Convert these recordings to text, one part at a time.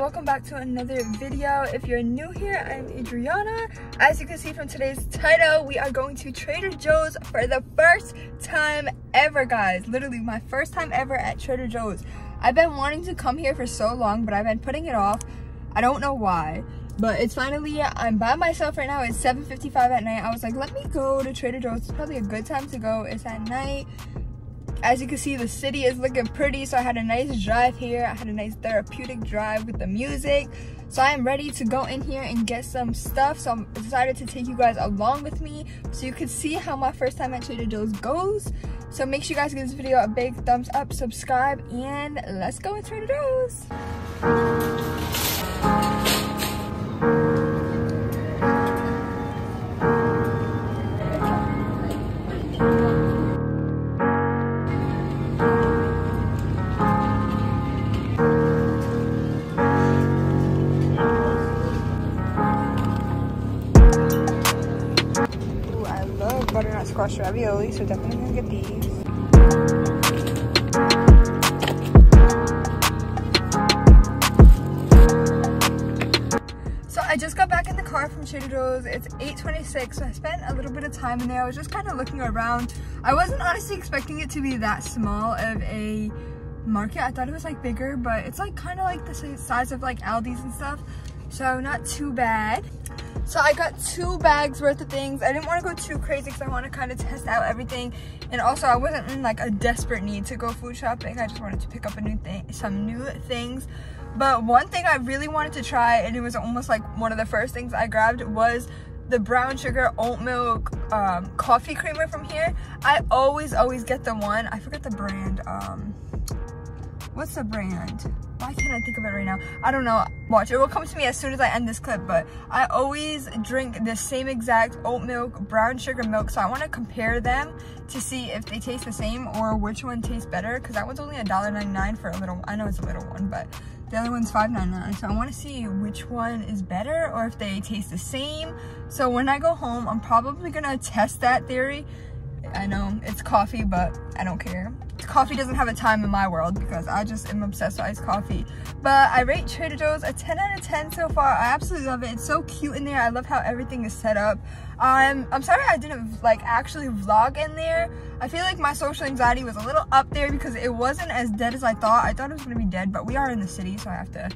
welcome back to another video. If you're new here, I'm Adriarna. As you can see from today's title, we are going to Trader Joe's for the first time ever, guys. Literally my first time ever at Trader Joe's. I've been wanting to come here for so long, but I've been putting it off. I don't know why, but it's finally, I'm by myself right now. It's 7.55 at night. I was like, let me go to Trader Joe's. It's probably a good time to go. It's at night as you can see the city is looking pretty so i had a nice drive here. I had a nice therapeutic drive with the music. So i am ready to go in here and get some stuff. So I'm decided to take you guys along with me. So you can see how my first time at trader joe's goes. So make sure you guys give this video a big thumbs up subscribe and let's go in trader joe's squash ravioli, so definitely gonna get these. So I just got back in the car from Trader Joe's. It's 8.26, so I spent a little bit of time in there. I was just kind of looking around. I wasn't honestly expecting it to be that small of a market. I thought it was like bigger, but it's like kind of like the size of like Aldi's and stuff. So not too bad. So I got two bags worth of things. I didn't want to go too crazy because I want to kind of test out everything. And also I wasn't in like a desperate need to go food shopping. I just wanted to pick up a new thing, some new things. But one thing I really wanted to try, and it was almost like one of the first things I grabbed was the brown sugar oat milk um, coffee creamer from here. I always, always get the one. I forget the brand. Um, what's the brand? Why can't I think of it right now? I don't know. Watch, it will come to me as soon as I end this clip, but I always drink the same exact oat milk, brown sugar milk, so I want to compare them to see if they taste the same or which one tastes better, because that one's only $1.99 for a little, I know it's a little one, but the other one's $5.99, so I want to see which one is better or if they taste the same. So when I go home, I'm probably going to test that theory. I know it's coffee, but I don't care coffee doesn't have a time in my world because I just am obsessed with iced coffee. But I rate Trader Joe's a 10 out of 10 so far. I absolutely love it. It's so cute in there. I love how everything is set up. Um, I'm sorry I didn't like actually vlog in there. I feel like my social anxiety was a little up there because it wasn't as dead as I thought. I thought it was gonna be dead, but we are in the city, so I have to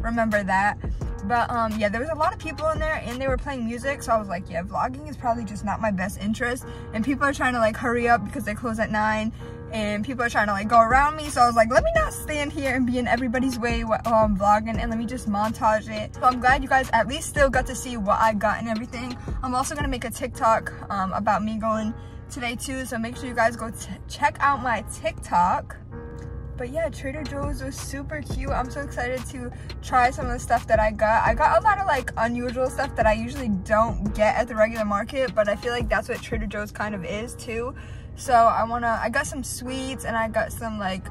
remember that. But um, yeah, there was a lot of people in there and they were playing music. So I was like, yeah, vlogging is probably just not my best interest. And people are trying to like hurry up because they close at nine and people are trying to like go around me so I was like let me not stand here and be in everybody's way while I'm vlogging and let me just montage it so I'm glad you guys at least still got to see what I got and everything I'm also gonna make a TikTok um, about me going today too so make sure you guys go check out my TikTok but yeah trader joe's was super cute i'm so excited to try some of the stuff that i got i got a lot of like unusual stuff that i usually don't get at the regular market but i feel like that's what trader joe's kind of is too so I wanna, I got some sweets and I got some like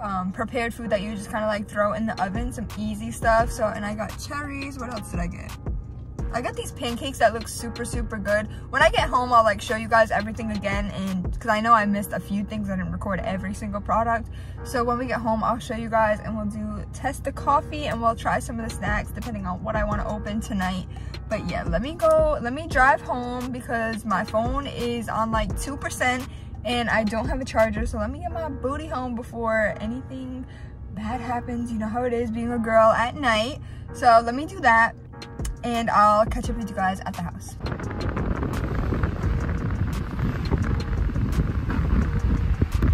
um, prepared food that you just kind of like throw in the oven, some easy stuff. So, and I got cherries. What else did I get? I got these pancakes that look super, super good. When I get home, I'll like show you guys everything again. And because I know I missed a few things, I didn't record every single product. So when we get home, I'll show you guys and we'll do test the coffee and we'll try some of the snacks depending on what I want to open tonight. But yeah, let me go, let me drive home because my phone is on like 2% and I don't have a charger. So let me get my booty home before anything bad happens. You know how it is being a girl at night. So let me do that and I'll catch up with you guys at the house.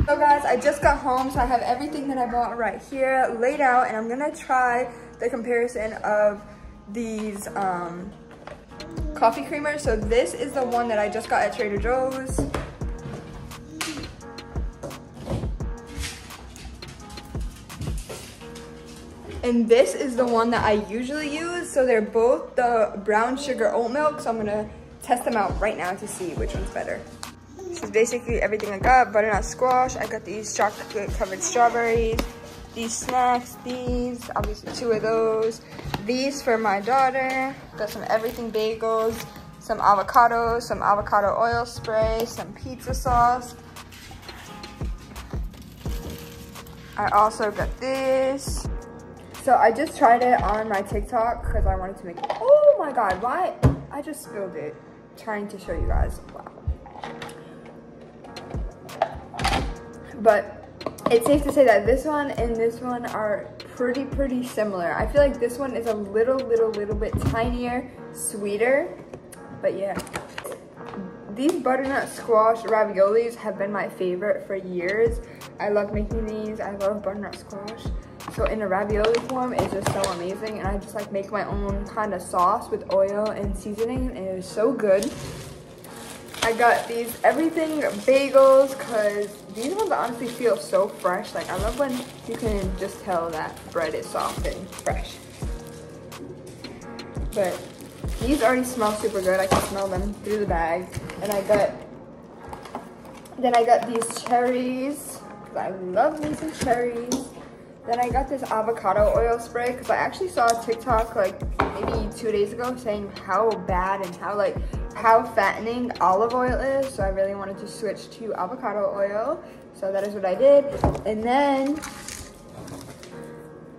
So guys, I just got home, so I have everything that I bought right here laid out, and I'm gonna try the comparison of these um, coffee creamers. So this is the one that I just got at Trader Joe's. And this is the one that I usually use. So they're both the brown sugar oat milk. So I'm gonna test them out right now to see which one's better. This is basically everything I got. Butternut squash. I got these chocolate covered strawberries. These snacks, these, obviously two of those. These for my daughter. Got some everything bagels, some avocados, some avocado oil spray, some pizza sauce. I also got this So I just tried it on my TikTok because I wanted to make it. Oh my god, why? I just spilled it. Trying to show you guys. Wow. But it's safe to say that this one and this one are pretty, pretty similar. I feel like this one is a little, little, little bit tinier, sweeter. But yeah. These butternut squash raviolis have been my favorite for years. I love making these. I love butternut squash. So in a ravioli form, it's just so amazing. And I just like make my own kind of sauce with oil and seasoning. And it is so good. I got these everything bagels because these ones honestly feel so fresh. Like I love when you can just tell that bread is soft and fresh. But these already smell super good. I can smell them through the bag. And I got, then I got these cherries. I love some cherries. Then I got this avocado oil spray because I actually saw a TikTok like maybe two days ago saying how bad and how like how fattening olive oil is. So I really wanted to switch to avocado oil. So that is what I did. And then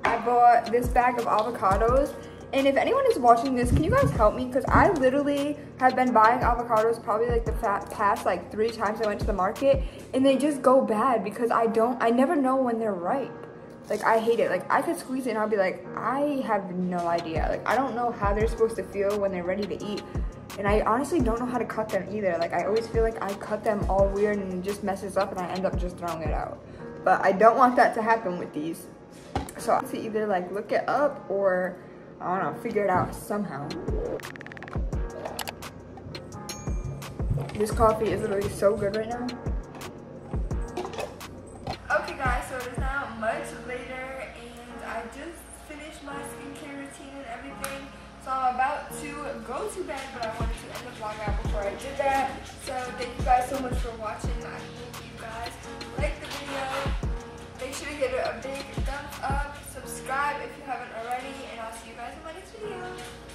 I bought this bag of avocados. And if anyone is watching this, can you guys help me? Because I literally have been buying avocados probably like the past like three times I went to the market. And they just go bad because I don't, I never know when they're ripe. Like I hate it. Like I could squeeze it and I'll be like, I have no idea. Like I don't know how they're supposed to feel when they're ready to eat. And I honestly don't know how to cut them either. Like I always feel like I cut them all weird and just messes up and I end up just throwing it out. But I don't want that to happen with these. So I have to either like look it up or I don't know, figure it out somehow. This coffee is literally so good right now. Much later and I just finished my skincare routine and everything. So I'm about to go to bed, but I wanted to end the vlog out before I did that. So thank you guys so much for watching. I hope you guys like the video. Make sure to give it a big thumbs up. Subscribe if you haven't already. And I'll see you guys in my next video.